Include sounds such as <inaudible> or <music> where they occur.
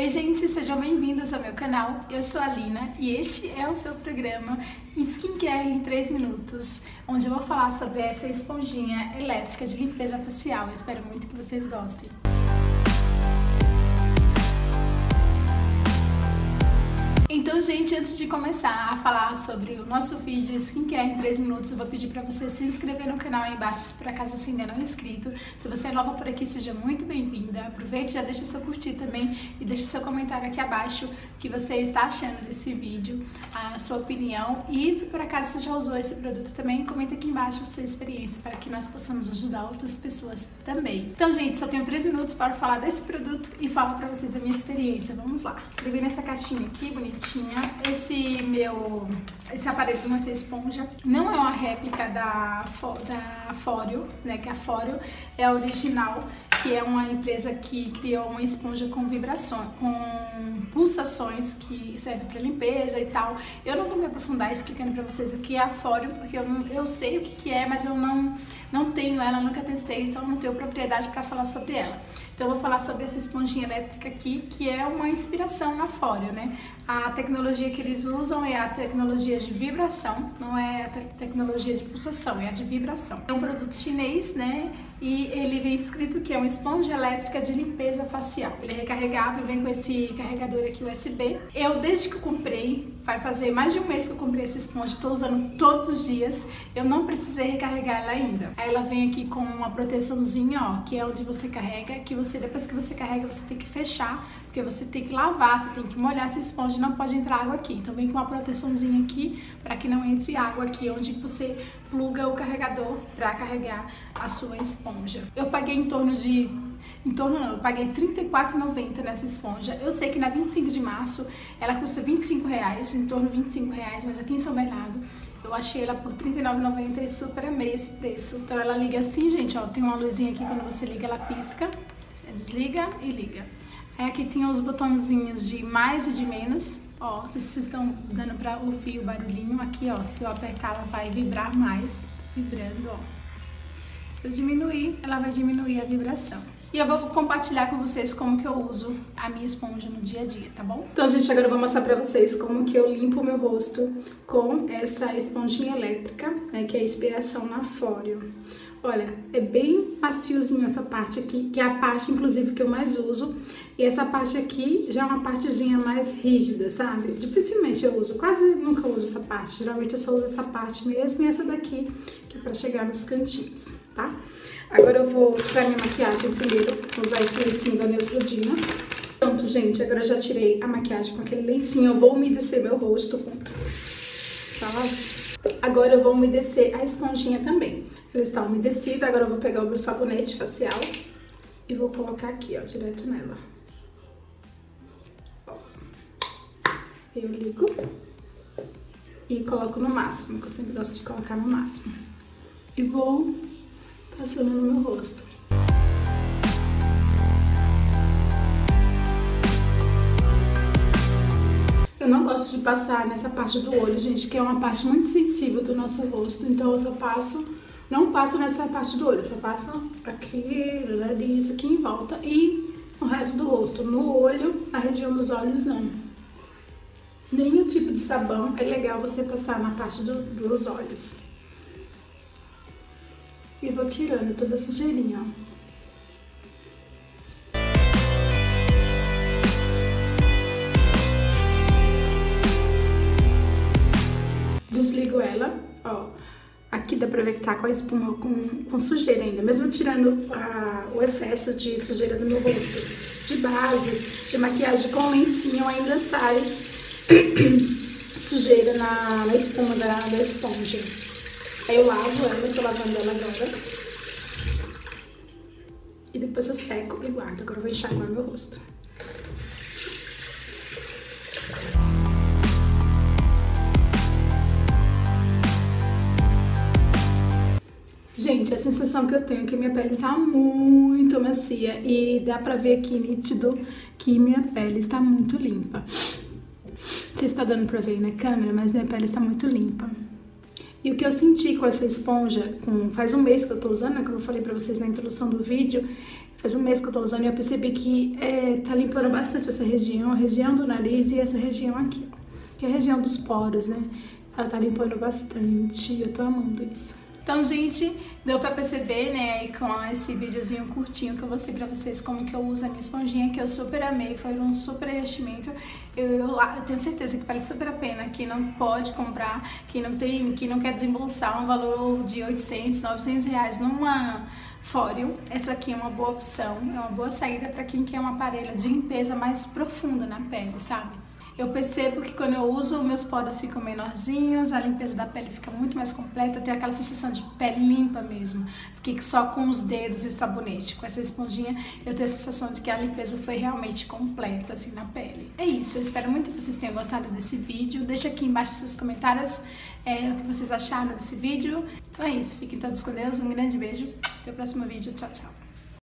Oi gente, sejam bem-vindos ao meu canal. Eu sou a Lina e este é o seu programa Skincare em 3 minutos, onde eu vou falar sobre essa esponjinha elétrica de limpeza facial. Eu espero muito que vocês gostem. Então, gente, antes de começar a falar sobre o nosso vídeo Skincare em 3 minutos, eu vou pedir para você se inscrever no canal aí embaixo, se por acaso você ainda não é inscrito. Se você é nova por aqui, seja muito bem-vinda. Aproveite, já deixa seu curtir também e deixa seu comentário aqui abaixo o que você está achando desse vídeo, a sua opinião. E se por acaso você já usou esse produto também, comenta aqui embaixo a sua experiência para que nós possamos ajudar outras pessoas também. Então, gente, só tenho 3 minutos para falar desse produto e falar para vocês a minha experiência. Vamos lá. Ele nessa caixinha aqui, bonitinha tinha esse meu esse aparelhinho, essa esponja. Não é uma réplica da, da Fório, né? Que a Fório é a original, que é uma empresa que criou uma esponja com vibrações, com pulsações que serve para limpeza e tal. Eu não vou me aprofundar explicando para vocês o que é a Fório, porque eu, não, eu sei o que, que é, mas eu não, não tenho ela, nunca testei, então não tenho propriedade para falar sobre ela. Então eu vou falar sobre essa esponjinha elétrica aqui, que é uma inspiração na Fório, né? A tecnologia que eles usam é a tecnologia de vibração, não é a te tecnologia de pulsação, é a de vibração. É um produto chinês, né? E ele vem escrito que é uma esponja elétrica de limpeza facial. Ele é recarregável, vem com esse carregador aqui USB. Eu, desde que eu comprei, vai fazer mais de um mês que eu comprei essa esponja, estou usando todos os dias, eu não precisei recarregar ela ainda. Ela vem aqui com uma proteçãozinha, ó, que é onde você carrega, que você, depois que você carrega, você tem que fechar porque você tem que lavar, você tem que molhar essa esponja não pode entrar água aqui. Então vem com uma proteçãozinha aqui para que não entre água aqui onde você pluga o carregador para carregar a sua esponja. Eu paguei em torno de em torno não, eu paguei R$34,90 nessa esponja. Eu sei que na 25 de março ela custa 25 reais, em torno de 25 reais, mas aqui em São Bernardo eu achei ela por R$39,90 e super amei esse preço. Então ela liga assim, gente, ó, tem uma luzinha aqui, quando você liga ela pisca, você desliga e liga. Aqui tem os botãozinhos de mais e de menos. Ó, vocês estão dando para ouvir o barulhinho aqui, ó. Se eu apertar, ela vai vibrar mais, vibrando, ó. Se eu diminuir, ela vai diminuir a vibração. E eu vou compartilhar com vocês como que eu uso a minha esponja no dia a dia, tá bom? Então, gente, agora eu vou mostrar pra vocês como que eu limpo o meu rosto com essa esponjinha elétrica, né, que é a inspiração na Fóreo. Olha, é bem maciozinho essa parte aqui, que é a parte, inclusive, que eu mais uso. E essa parte aqui já é uma partezinha mais rígida, sabe? Dificilmente eu uso, quase nunca uso essa parte. Geralmente eu só uso essa parte mesmo e essa daqui, que é pra chegar nos cantinhos, tá? Agora eu vou tirar minha maquiagem primeiro, vou usar esse lencinho da Neutrogena. Pronto, gente, agora eu já tirei a maquiagem com aquele lencinho. Eu vou umedecer meu rosto com... Tá? Agora eu vou umedecer a esponjinha também. Ela está umedecida, agora eu vou pegar o meu sabonete facial e vou colocar aqui, ó, direto nela. Eu ligo e coloco no máximo, que eu sempre gosto de colocar no máximo. E vou passando no meu rosto. Não gosto de passar nessa parte do olho, gente, que é uma parte muito sensível do nosso rosto. Então eu só passo, não passo nessa parte do olho, só passo aqui, isso aqui em volta e o resto do rosto. No olho, na região dos olhos, não. Nenhum tipo de sabão é legal você passar na parte do, dos olhos. E vou tirando toda a sujeirinha, ó. Desligo ela, ó. Aqui dá pra ver que tá com a espuma com, com sujeira ainda. Mesmo tirando a, o excesso de sujeira do meu rosto. De base, de maquiagem com lencinho ainda sai <coughs> sujeira na, na espuma da, da esponja. Aí eu lavo ela, tô lavando ela agora. E depois eu seco e guardo. Agora eu vou enxaguar meu rosto. Gente, a sensação que eu tenho é que minha pele tá muito macia e dá pra ver aqui nítido que minha pele está muito limpa. Você está dando pra ver na câmera, mas minha pele está muito limpa. E o que eu senti com essa esponja, com, faz um mês que eu tô usando, né, como eu falei pra vocês na introdução do vídeo, Faz um mês que eu tô usando e eu percebi que é, tá limpando bastante essa região, a região do nariz e essa região aqui, ó, que é a região dos poros, né? Ela tá limpando bastante, eu tô amando isso. Então, gente, deu pra perceber, né, aí com esse videozinho curtinho que eu mostrei pra vocês como que eu uso a minha esponjinha, que eu super amei, foi um super investimento. Eu, eu, eu, tenho certeza que vale super a pena. Quem não pode comprar, quem não tem, quem não quer desembolsar um valor de 800, 900 reais numa Fório, essa aqui é uma boa opção, é uma boa saída para quem quer um aparelho de limpeza mais profunda na pele, sabe? Eu percebo que quando eu uso, meus poros ficam menorzinhos, a limpeza da pele fica muito mais completa, eu tenho aquela sensação de pele limpa mesmo, que só com os dedos e o sabonete. Com essa esponjinha, eu tenho a sensação de que a limpeza foi realmente completa, assim, na pele. É isso, eu espero muito que vocês tenham gostado desse vídeo. Deixa aqui embaixo seus comentários é, o que vocês acharam desse vídeo. Então é isso, fiquem todos com Deus, um grande beijo, até o próximo vídeo, tchau, tchau.